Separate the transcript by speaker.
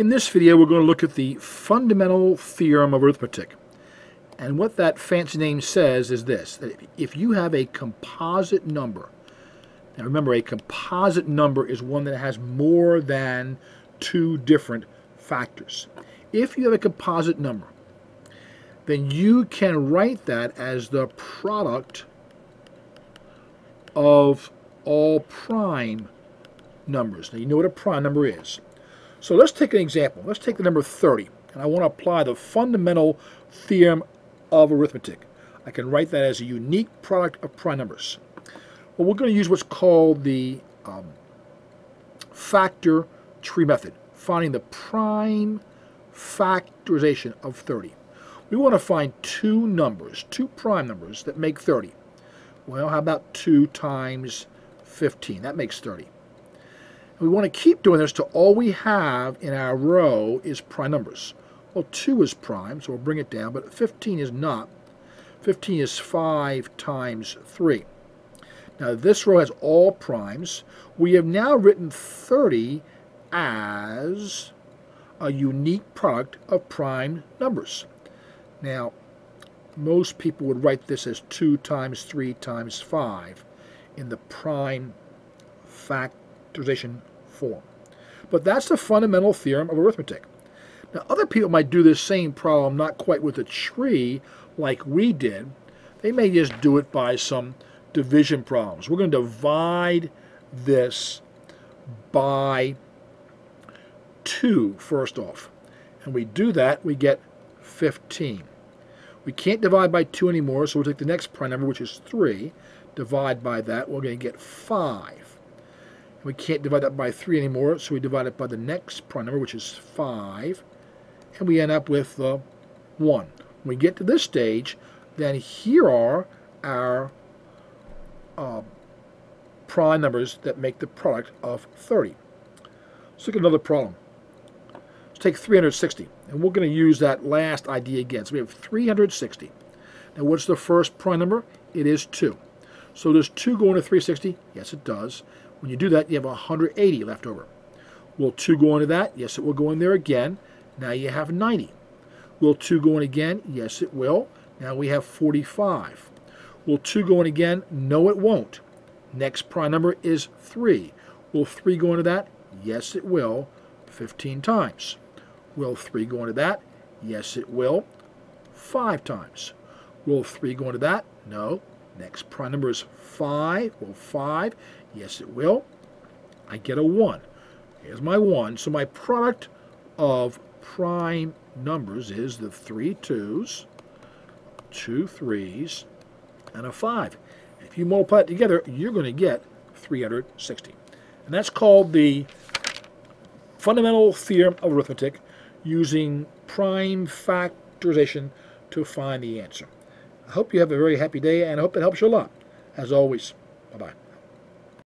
Speaker 1: In this video, we're going to look at the fundamental theorem of arithmetic. And what that fancy name says is this, that if you have a composite number, now remember a composite number is one that has more than two different factors. If you have a composite number, then you can write that as the product of all prime numbers. Now you know what a prime number is. So let's take an example. Let's take the number 30, and I want to apply the fundamental theorem of arithmetic. I can write that as a unique product of prime numbers. Well, we're going to use what's called the um, factor tree method, finding the prime factorization of 30. We want to find two numbers, two prime numbers that make 30. Well, how about 2 times 15? That makes 30. We want to keep doing this till all we have in our row is prime numbers. Well, 2 is prime, so we'll bring it down, but 15 is not. 15 is 5 times 3. Now, this row has all primes. We have now written 30 as a unique product of prime numbers. Now, most people would write this as 2 times 3 times 5 in the prime factorization form. But that's the fundamental theorem of arithmetic. Now, other people might do this same problem, not quite with a tree like we did. They may just do it by some division problems. We're going to divide this by 2 first off. And we do that, we get 15. We can't divide by 2 anymore, so we'll take the next prime number, which is 3. Divide by that, we're going to get 5. We can't divide that by 3 anymore, so we divide it by the next prime number, which is 5. And we end up with uh, 1. When we get to this stage, then here are our uh, prime numbers that make the product of 30. Let's look at another problem. Let's take 360, and we're going to use that last idea again. So we have 360. Now what's the first prime number? It is 2. So does 2 go into 360? Yes, it does. When you do that, you have 180 left over. Will 2 go into that? Yes, it will go in there again. Now you have 90. Will 2 go in again? Yes, it will. Now we have 45. Will 2 go in again? No, it won't. Next prime number is 3. Will 3 go into that? Yes, it will. 15 times. Will 3 go into that? Yes, it will. 5 times. Will 3 go into that? No. Next prime number is 5. Will 5? Yes, it will. I get a 1. Here's my 1. So my product of prime numbers is the three twos, two threes, and a 5. If you multiply it together, you're going to get 360. And that's called the fundamental theorem of arithmetic using prime factorization to find the answer. I hope you have a very happy day and I hope it helps you a lot. As always, bye-bye.